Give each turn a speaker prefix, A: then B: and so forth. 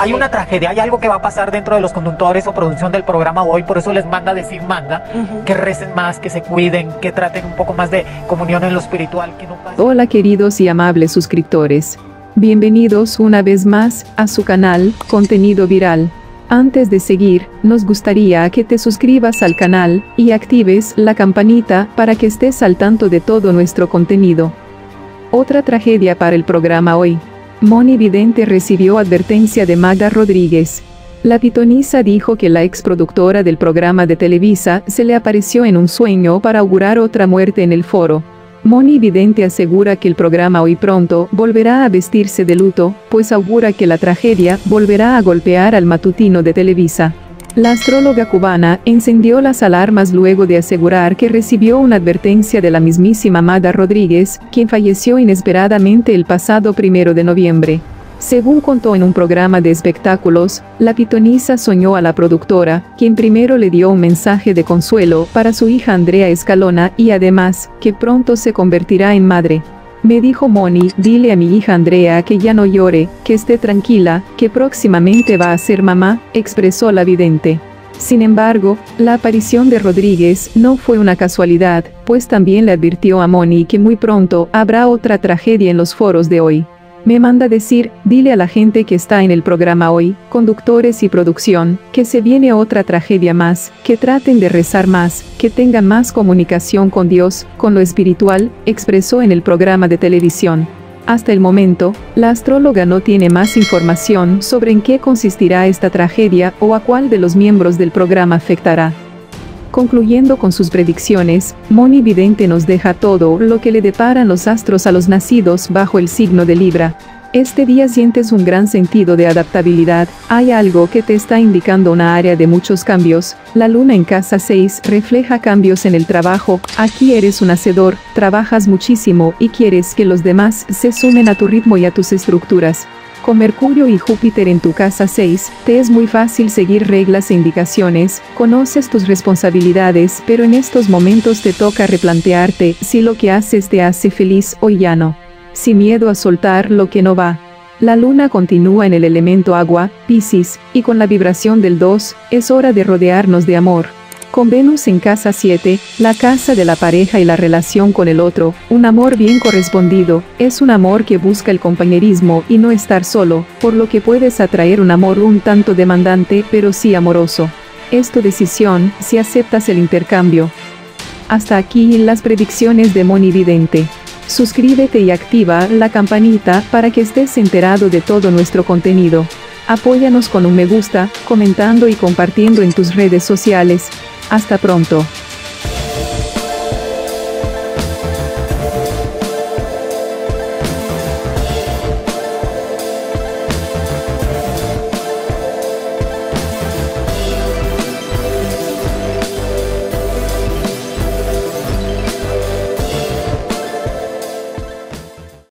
A: hay una tragedia, hay algo que va a pasar dentro de los conductores o producción del programa hoy, por eso les manda decir manda, que recen más, que se cuiden, que traten un poco más de comunión en lo espiritual. Que no pase.
B: Hola queridos y amables suscriptores. Bienvenidos una vez más a su canal, Contenido Viral. Antes de seguir, nos gustaría que te suscribas al canal y actives la campanita para que estés al tanto de todo nuestro contenido. Otra tragedia para el programa hoy. Moni Vidente recibió advertencia de Magda Rodríguez. La pitonisa dijo que la ex productora del programa de Televisa se le apareció en un sueño para augurar otra muerte en el foro. Moni Vidente asegura que el programa hoy pronto volverá a vestirse de luto, pues augura que la tragedia volverá a golpear al matutino de Televisa. La astróloga cubana encendió las alarmas luego de asegurar que recibió una advertencia de la mismísima Magda Rodríguez, quien falleció inesperadamente el pasado primero de noviembre. Según contó en un programa de espectáculos, la pitonisa soñó a la productora, quien primero le dio un mensaje de consuelo para su hija Andrea Escalona y además, que pronto se convertirá en madre. Me dijo Moni, dile a mi hija Andrea que ya no llore, que esté tranquila, que próximamente va a ser mamá, expresó la vidente. Sin embargo, la aparición de Rodríguez no fue una casualidad, pues también le advirtió a Moni que muy pronto habrá otra tragedia en los foros de hoy. Me manda decir, dile a la gente que está en el programa hoy, conductores y producción, que se viene otra tragedia más, que traten de rezar más, que tengan más comunicación con Dios, con lo espiritual, expresó en el programa de televisión. Hasta el momento, la astróloga no tiene más información sobre en qué consistirá esta tragedia o a cuál de los miembros del programa afectará. Concluyendo con sus predicciones, Moni Vidente nos deja todo lo que le deparan los astros a los nacidos bajo el signo de Libra. Este día sientes un gran sentido de adaptabilidad, hay algo que te está indicando una área de muchos cambios, la luna en casa 6 refleja cambios en el trabajo, aquí eres un hacedor, trabajas muchísimo y quieres que los demás se sumen a tu ritmo y a tus estructuras. Con Mercurio y Júpiter en tu casa 6, te es muy fácil seguir reglas e indicaciones, conoces tus responsabilidades, pero en estos momentos te toca replantearte si lo que haces te hace feliz o ya no. Sin miedo a soltar lo que no va. La luna continúa en el elemento agua, Piscis, y con la vibración del 2, es hora de rodearnos de amor. Con Venus en casa 7, la casa de la pareja y la relación con el otro, un amor bien correspondido, es un amor que busca el compañerismo y no estar solo, por lo que puedes atraer un amor un tanto demandante pero sí amoroso. Es tu decisión si aceptas el intercambio. Hasta aquí las predicciones de Moni Vidente. Suscríbete y activa la campanita para que estés enterado de todo nuestro contenido. Apóyanos con un me gusta, comentando y compartiendo en tus redes sociales. Hasta pronto.